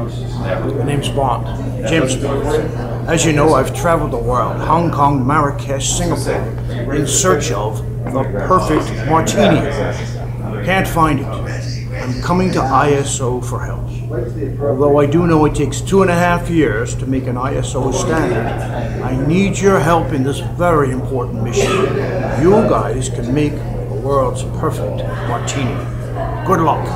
My name's Bond, James Bond. As you know, I've traveled the world, Hong Kong, Marrakesh, Singapore, in search of the perfect martini. Can't find it. I'm coming to ISO for help. Although I do know it takes two and a half years to make an ISO standard, I need your help in this very important mission. You guys can make the world's perfect martini. Good luck.